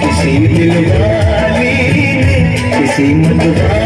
किसी दिलदारी किसी मतदारी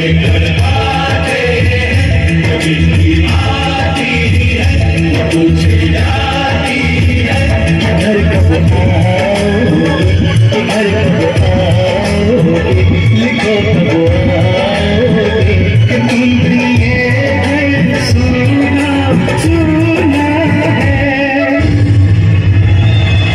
Amen.